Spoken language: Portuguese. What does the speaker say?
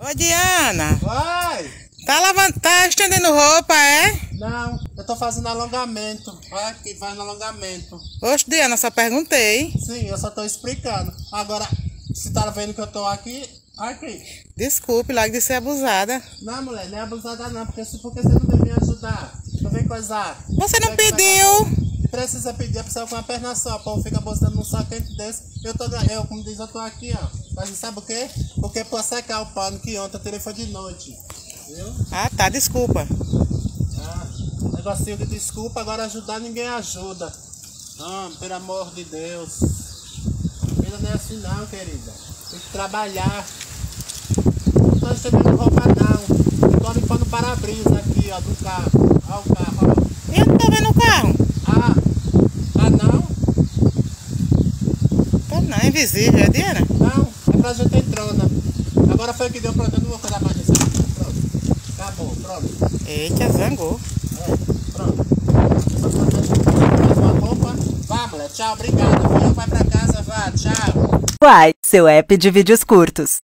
Ô Diana, Vai! tá lavando, tá estendendo roupa, é? Não, eu tô fazendo alongamento. Vai aqui, faz alongamento. Oxe, Diana, só perguntei. Sim, eu só tô explicando. Agora, se tá vendo que eu tô aqui, aqui. Desculpe, logo de ser abusada. Não, mulher, não é abusada não, porque se porque você não vem me ajudar, não vem coisar. Você não pediu. Precisa pedir a pessoa com a perna só, o povo fica botando num saco quente desse. Eu tô eu, como diz, eu tô aqui, ó. Mas sabe o quê? Porque pra secar o pano que ontem eu tirei foi de noite. Viu? Ah, tá, desculpa. Ah, negocinho de desculpa, agora ajudar ninguém ajuda. Não, pelo amor de Deus. Vida não é assim não, querida. Tem que trabalhar. Não tô estendendo roupa não. Tô limpando o para-brisa aqui, ó, do carro. Ó o carro, ó. Eu não tô vendo o carro. Ah, ah não? Tá não, é invisível, é Diana? Não, é pra gente entrona. Agora foi que deu pronto, eu não vou cuidar mais disso. Pronto. Acabou, pronto. Eita, zangou. É, pronto. Só pra uma roupa. Vá, mulher. Tchau, obrigado. Vai pra casa, vá. Tchau. Uai, seu app de vídeos curtos.